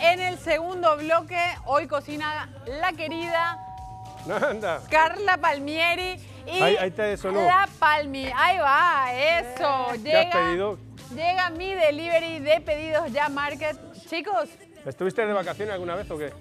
En el segundo bloque. Hoy cocina la querida. Carla Palmieri y Ahí- la Palmi. Ahí va, eso. ¿Qué has Llega, pedido? llega mi delivery de pedidos ya market. Chicos, ¿Estuviste de vacaciones alguna vez o qué?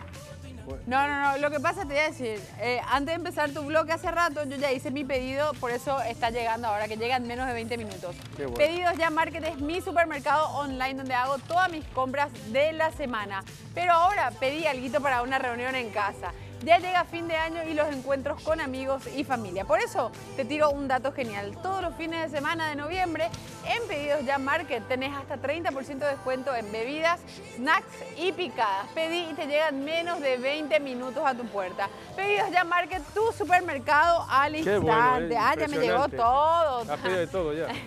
No, no, no. Lo que pasa, te voy a decir, eh, antes de empezar tu bloque hace rato, yo ya hice mi pedido, por eso está llegando ahora, que llega en menos de 20 minutos. Qué bueno. Pedidos ya Market es mi supermercado online donde hago todas mis compras de la semana. Pero ahora pedí algo para una reunión en casa. Ya llega fin de año y los encuentros con amigos y familia. Por eso te tiro un dato genial. Todos los fines de semana de noviembre en Pedidos Ya Market tenés hasta 30% de descuento en bebidas, snacks y picadas. Pedí y te llegan menos de 20 minutos a tu puerta. Pedidos Ya Market, tu supermercado al instante. bueno, eh, ah, ya me llegó todo. Pedido de todo ya.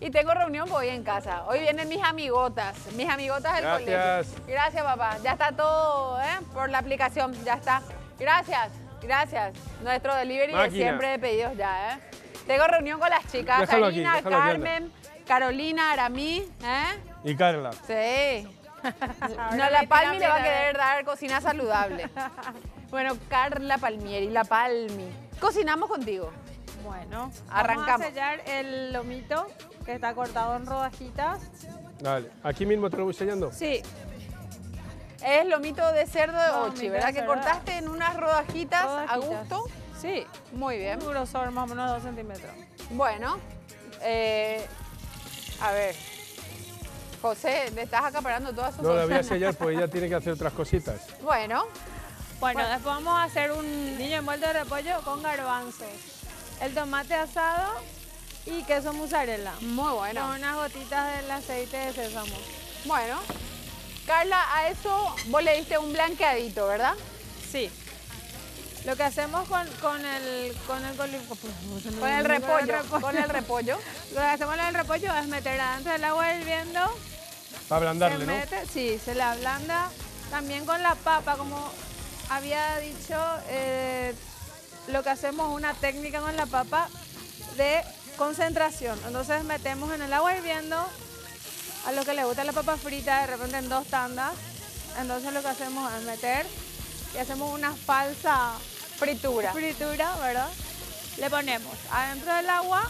Y tengo reunión hoy en casa. Hoy vienen mis amigotas, mis amigotas del Gracias. colegio. Gracias, papá. Ya está todo ¿eh? por la aplicación, ya está. Gracias, gracias. Nuestro delivery de Máquina. siempre de pedidos ya, ¿eh? Tengo reunión con las chicas, Déjalo aquí, Karina, déjalo aquí, anda. Carmen, Carolina, Aramí, ¿eh? Y Carla. Sí. No, la Palmi le va a querer dar cocina saludable. Bueno, Carla Palmieri, la Palmi. Cocinamos contigo. Bueno, Arrancamos. Vamos a sellar el lomito que está cortado en rodajitas. Dale. ¿Aquí mismo te lo voy sellando? Sí, Es lomito de cerdo de Ochi, ¿verdad? Que cortaste en unas rodajitas, a gusto. Sí, Muy bien. un grosor más o menos 2 centímetros. Bueno, eh, a ver. José, le estás acaparando toda su No, la voy a sellar porque ella tiene que hacer otras cositas. Bueno, Bueno, después vamos a hacer un niño envuelto de repollo con garbanzos, el tomate asado y queso mozzarella. muy bueno. Con unas gotitas del aceite de sésamo. Bueno. Carla, a eso vos le diste un blanqueadito, ¿verdad? Sí. Lo que hacemos con, con el con el Con el repollo. Con el repollo. Lo que hacemos con el repollo es meter adentro del agua hirviendo. Para ablandarle, se ¿no? sí, se la ablanda. También con la papa, como había dicho, eh, lo que hacemos es una técnica con la papa de concentración. Entonces metemos en el agua hirviendo a lo que le gusta la papa frita, de repente en dos tandas. Entonces lo que hacemos es meter y hacemos una falsa Fritura. fritura, ¿verdad? Le ponemos adentro del agua,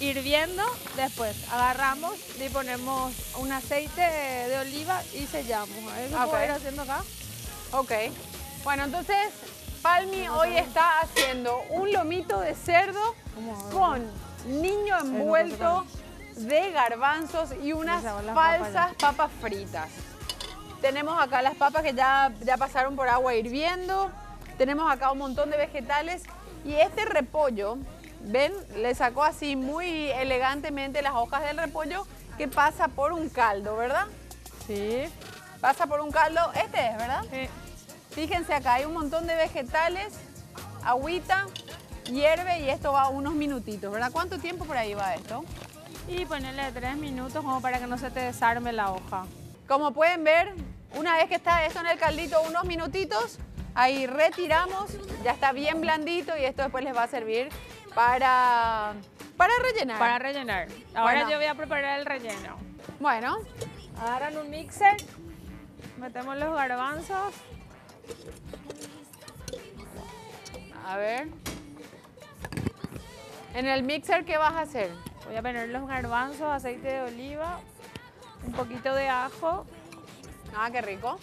hirviendo, después agarramos y ponemos un aceite de oliva y sellamos. Eso Ok. puedo ir haciendo acá. Ok. Bueno, entonces, Palmi hoy está haciendo un lomito de cerdo con niño envuelto de garbanzos y unas papas falsas papas fritas. Tenemos acá las papas que ya, ya pasaron por agua hirviendo. Tenemos acá un montón de vegetales. Y este repollo, ven, le sacó así muy elegantemente las hojas del repollo que pasa por un caldo, ¿verdad? Sí. Pasa por un caldo, este es, ¿verdad? sí. Fíjense acá, hay un montón de vegetales, agüita, hierve y esto va unos minutitos, ¿verdad? ¿Cuánto tiempo por ahí va esto? Y ponerle tres minutos como para que no se te desarme la hoja. Como pueden ver, una vez que está esto en el caldito unos minutitos, ahí retiramos, ya está bien blandito y esto después les va a servir para, para rellenar. Para rellenar. Ahora Bueno. yo voy a preparar el relleno. Bueno, Agarran un mixer, metemos los garbanzos, a ver. En el mixer, ¿qué vas a hacer? Voy a poner los garbanzos, aceite de oliva, un poquito de ajo, Ah, qué rico.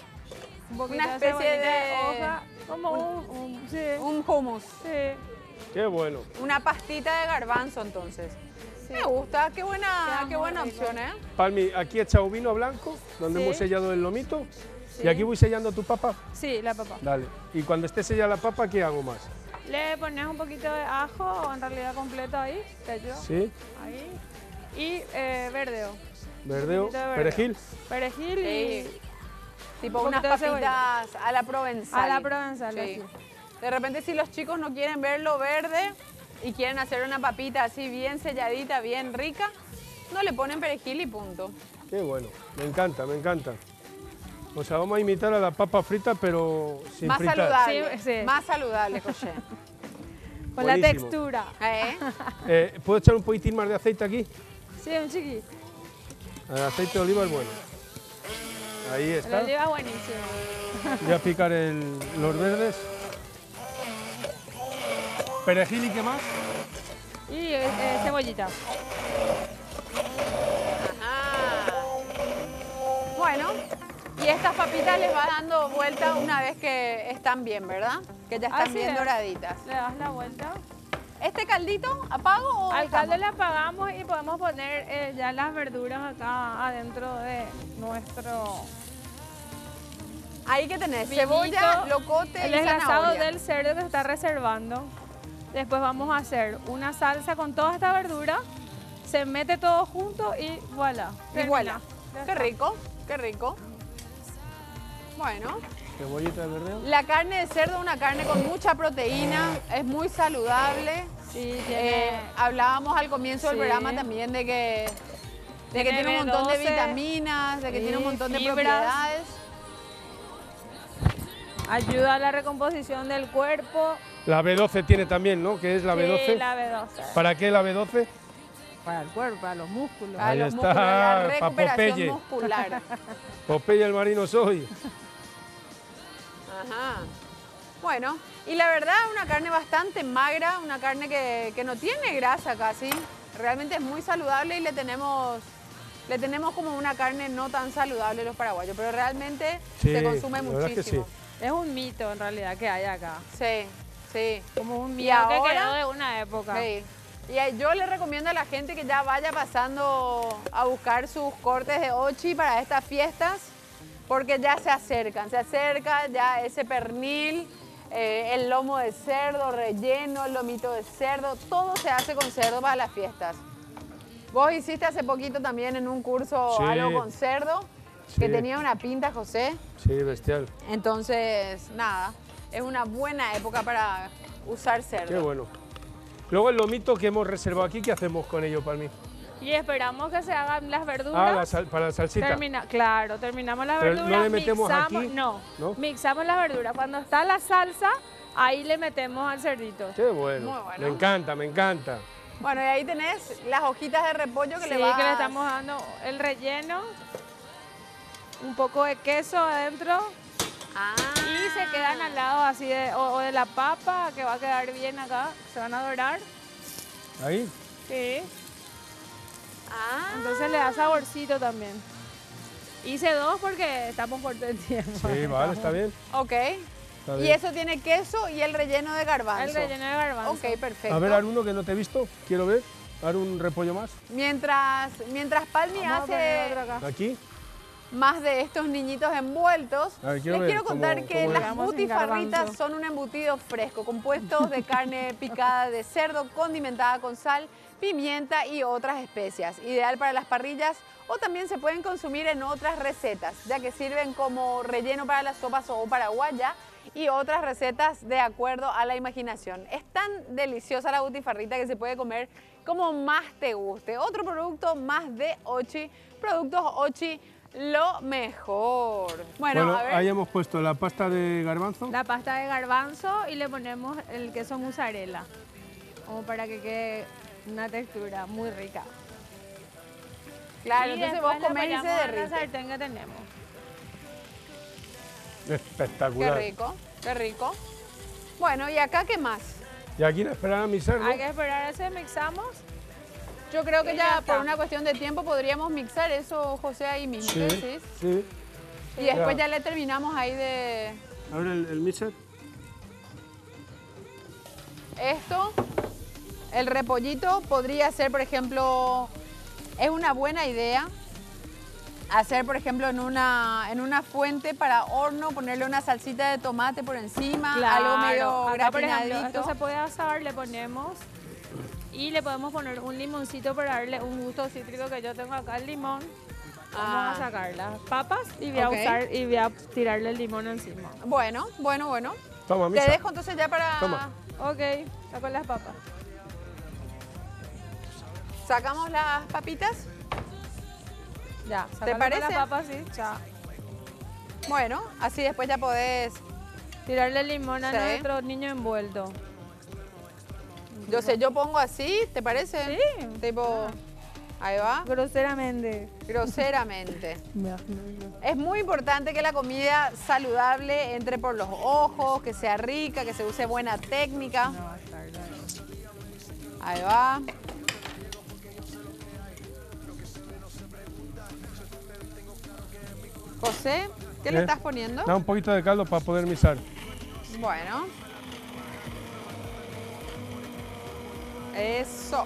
un poquito Una especie de- hoja, como un, un- sí, Un hummus. sí. Qué bueno. Una pastita de garbanzo, entonces. Me gusta, qué buena, qué buena opción, ¿eh? Palmi, aquí he echado vino blanco, donde Sí. hemos sellado el lomito. Sí. Y aquí voy sellando tu papa. Sí, la papa. Dale. Y cuando esté sellada la papa, ¿qué hago más? Le pones un poquito de ajo, o en realidad completo ahí, te ayudo. ¿Sí? Ahí. Y eh, verdeo. Verdeo, perejil. Perejil y. Tipo Un unas papitas a la provenzal. a la provenzal. Sí. De repente si los chicos no quieren verlo verde y quieren hacer una papita así bien selladita, bien rica, no le ponen perejil y punto. Qué bueno. Me encanta, me encanta. O sea, vamos a imitar a la papa frita, pero sin Más fritar. saludable. Sí, sí. Más saludable, José. Con la textura. ¿Eh? Eh, ¿Puedo echar un poquitín más de aceite aquí? Sí, un chiquito. El aceite de oliva es bueno. Ahí El está. oliva es buenísimo. Ya picar el- los verdes. Perejil y qué más. Y eh, eh, cebollita. Y estas papitas les va dando vuelta una vez que están bien, ¿verdad? Que ya están Así bien es. doraditas. Le das la vuelta. ¿Este caldito apago o Al caldo le apagamos y podemos poner eh, ya las verduras acá adentro de nuestro Ahí que tenés vinito. cebolla, locote el y del cerdo que se está reservando. Después vamos a hacer una salsa con toda esta verdura. Se mete todo junto y voilà. Y voilà. Qué rico, qué rico. Bueno, Cebollita de verdeo. la carne de cerdo es una carne con mucha proteína, es muy saludable. Sí, tiene Eh, hablábamos al comienzo del programa también de que, de que Tiene tiene un montón de B12, vitaminas, de que tiene un montón de fibras. propiedades. ayuda a la recomposición del cuerpo. La B12 tiene también, ¿no? Que es la Sí, B12. la B12. ¿Para qué la B12? Para el cuerpo, para los músculos. Para Ahí los está, músculos, la recuperación Popeye. muscular. Popeye el marino soy. Ajá. Bueno, y la verdad es una carne bastante magra, una carne que, que no tiene grasa casi. Realmente es muy saludable y le tenemos, le tenemos como una carne no tan saludable los paraguayos, pero realmente Sí, se consume es que muchísimo. Es un mito en realidad que hay acá. Sí, sí. Como un Y mito que ahora- quedó de una época. Sí. Y yo le recomiendo a la gente que ya vaya pasando a buscar sus cortes de ochi para estas fiestas, porque ya se acercan, se acerca ya ese pernil, eh, el lomo de cerdo relleno, el lomito de cerdo, todo se hace con cerdo para las fiestas. Vos hiciste hace poquito también en un curso Sí. algo con cerdo, que tenía una pinta, José. Sí, bestial. Entonces, nada, es una buena época para usar cerdo. Qué bueno. Luego el lomito que hemos reservado aquí, ¿qué hacemos con ello, Palmi? Y esperamos que se hagan las verduras. Ah, la sal- para la salsita. Termina, claro, terminamos las Pero no verduras. le metemos mixamos, aquí, No, ¿no? mixamos las verduras. Cuando está la salsa, ahí le metemos al cerdito. Qué bueno. Muy bueno. Me encanta, me encanta. Bueno, y ahí tenés las hojitas de repollo que Sí, le vas... que le estamos dando el relleno, un poco de queso adentro Ah. y se quedan al lado así de, o, o de la papa que va a quedar bien acá, se van a dorar. Ahí. Sí. Ah. Entonces le da saborcito también. Hice dos porque estamos cortos de tiempo. Sí, vale, está bien. Ok. Está Y bien. eso tiene queso y el relleno de garbanzo. El relleno de garbanzo. Ok, perfecto. A ver, haz uno que no te he visto. Quiero ver. Haz un repollo más. Mientras, mientras Palmi Vamos hace. Aquí. más de estos niñitos envueltos, ver, quiero les ver quiero contar cómo- que cómo las butifarritas son un embutido fresco, compuestos de carne picada de cerdo, condimentada con sal, pimienta y otras especias. Ideal para las parrillas o también se pueden consumir en otras recetas, ya que sirven como relleno para las sopas o para guaya y otras recetas de acuerdo a la imaginación. Es tan deliciosa la butifarrita que se puede comer como más te guste. Otro producto más de Ochi, productos Ochi, lo mejor. Bueno, Bueno, a ver. ahí hemos puesto la pasta de garbanzo. La pasta de garbanzo y le ponemos el queso mozzarella, como para que quede una textura muy rica. Claro, y entonces vos comés y se derrite. sartén que tenemos. Qué Espectacular. rico, qué rico. Bueno, ¿y acá qué más? Y aquí esperar a mi cerdo. Hay que esperar a ese mixamos. Yo creo que ya, ya por una cuestión de tiempo podríamos mixar eso, José, ahí mismo. Sí, ¿qué decís? sí. Y después Ya. ya le terminamos ahí de A ver el, el mixer. esto. El repollito podría ser, por ejemplo, es una buena idea hacer, por ejemplo, en una, en una fuente para horno, ponerle una salsita de tomate por encima, algo medio Acá, por ejemplo, gratinadito. esto se puede asar, le ponemos y le podemos poner un limoncito para darle un gusto cítrico que yo tengo acá el limón. Vamos Ah. a sacar las papas y voy a usar y voy a tirarle el limón encima. Bueno, bueno, bueno. Toma, Te misa. dejo entonces ya para... Toma. Ok, saco las papas. Sacamos las papitas. Ya, ¿Te parece? las papas, sí. Ya. Bueno, así después ya podés... Tirarle limón a Sí. nuestro niño envuelto. Yo sé, yo pongo así, ¿te parece? Sí. Tipo... Ahí va. Groseramente. Groseramente. Es muy importante que la comida saludable entre por los ojos, que sea rica, que se use buena técnica. Ahí va. José, ¿qué le ¿Eh? estás poniendo? Da un poquito de caldo para poder misar. Bueno. Eso.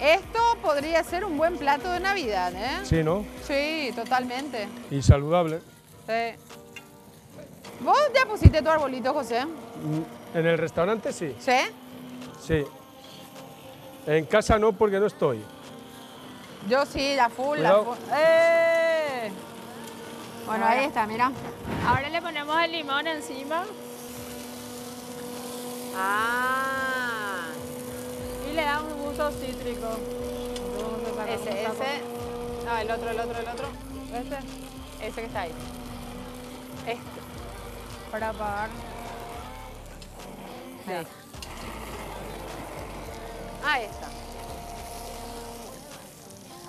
Esto podría ser un buen plato de Navidad, ¿eh? Sí, ¿no? Sí, totalmente. Y saludable. Sí. ¿Vos ya pusiste tu arbolito, José? Mm, En el restaurante sí, ¿Sí? sí. En casa no porque no estoy. Yo sí, la full, la full. ¡Eh! Bueno, ahí está, mira. Ahora le ponemos el limón encima Ah, y le da un gusto cítrico. ese, ese. No, el otro, el otro, el otro. Este, Ese que está ahí. Este. para apagar. Ahí. Ahí está.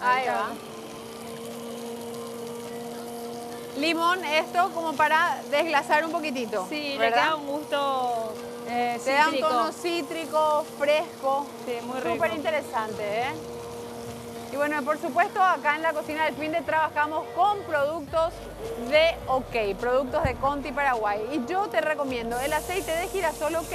Ahí va. Limón, esto como para desglasar un poquitito. Sí, le queda un gusto eh, Te da un tono cítrico, fresco. Sí, muy rico. Súper interesante, ¿eh? Y bueno, por supuesto, acá en la cocina del Finde trabajamos con productos de OK, productos de Conti Paraguay. Y yo te recomiendo el aceite de girasol OK,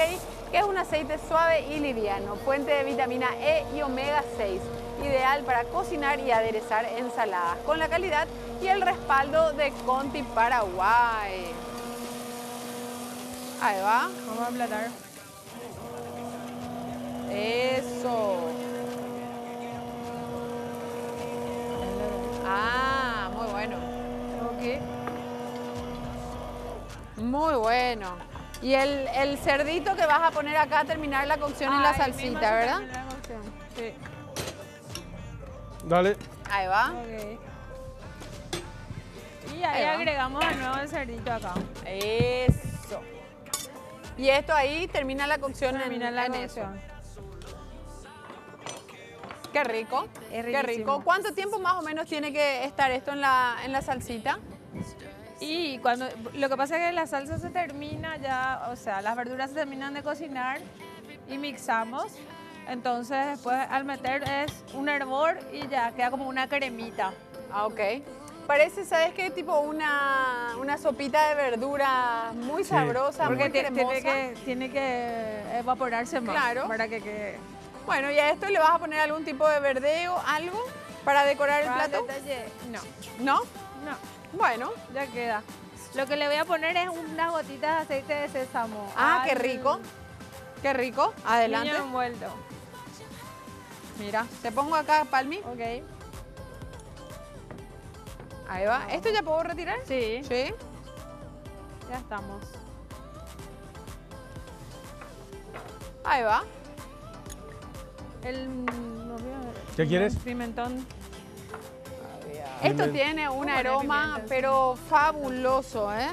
que es un aceite suave y liviano, fuente de vitamina E y omega 6, ideal para cocinar y aderezar ensaladas, con la calidad y el respaldo de Conti Paraguay. Ahí va. Vamos a aplatar. Eso. Ah, muy bueno. Ok. Muy bueno. Y el, el cerdito que vas a poner acá a terminar la cocción en la salsita, ¿verdad? la. Sí. Dale. Ahí va. Y ahí Ahí va. agregamos de nuevo el cerdito acá. Eso. Y esto ahí termina la cocción en, Termina la en eso. cocción. Qué rico. Es Qué rico. ¿Cuánto tiempo más o menos tiene que estar esto en la, en la salsita? Y cuando lo que pasa es que la salsa se termina ya, o sea, las verduras se terminan de cocinar y mixamos. Entonces después al meter es un hervor y ya queda como una cremita. Ah, ok. Parece, ¿sabes qué? Tipo una, una sopita de verdura muy sabrosa, Porque muy cremosa. tiene que, tiene que evaporarse más Claro. para que quede. Bueno, ¿y a esto le vas a poner algún tipo de verdeo, algo para decorar el Para plato? detalle, no, ¿No? no, Bueno. ya queda. Lo que le voy a poner es unas gotitas de aceite de sésamo. Ah, qué rico. Qué rico. Adelante. niño envuelto. Mira, te pongo acá, Palmi. Ok. Ahí va. ¿Esto ya puedo retirar? Sí, Sí. ya estamos. Ahí va. El, no veo- ¿Qué quieres? Pimentón. Esto tiene un aroma, pero fabuloso, ¿eh?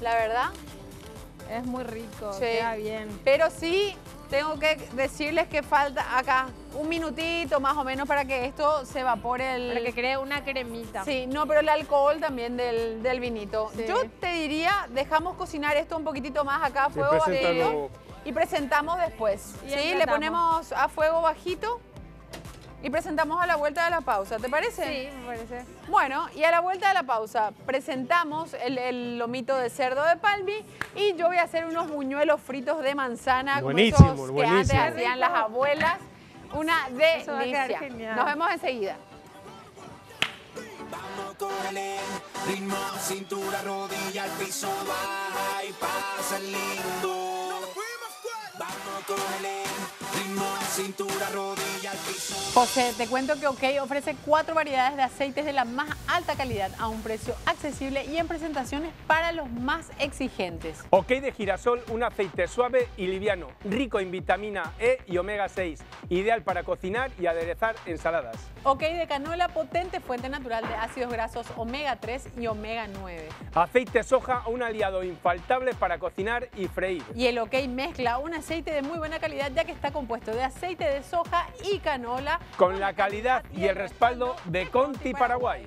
La verdad. Es muy rico, Sí. queda bien. Pero sí, tengo que decirles que falta acá un minutito más o menos para que esto se evapore el... Para que cree una cremita. Sí, no, pero el alcohol también del, del vinito. Sí. Yo te diría, dejamos cocinar esto un poquitito más acá a fuego bajito y presentamos después. Y sí, le ponemos a fuego bajito y presentamos a la vuelta de la pausa, ¿te parece? Sí, me parece. Bueno, y a la vuelta de la pausa presentamos el, el lomito de cerdo de palmi y yo voy a hacer unos buñuelos fritos de manzana como Buenísimo, esos que buenísimo. antes hacían las abuelas. Una delicia. genial. Nos vemos enseguida. Vamos con el ritmo, cintura, rodilla, al piso, baja y pasa el lindo. Vamos con el José, te cuento que OK ofrece cuatro variedades de aceites de la más alta calidad a un precio accesible y en presentaciones para los más exigentes. OK de girasol, un aceite suave y liviano, rico en vitamina E y omega 6, ideal para cocinar y aderezar ensaladas. OK de canola, potente fuente natural de ácidos grasos omega 3 y omega 9. Aceite soja, un aliado infaltable para cocinar y freír. Y el OK mezcla un aceite de muy buena calidad ya que está compuesto compuesto de aceite de soja y canola. Con la calidad y el respaldo de Conti Paraguay.